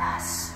plus.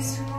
please.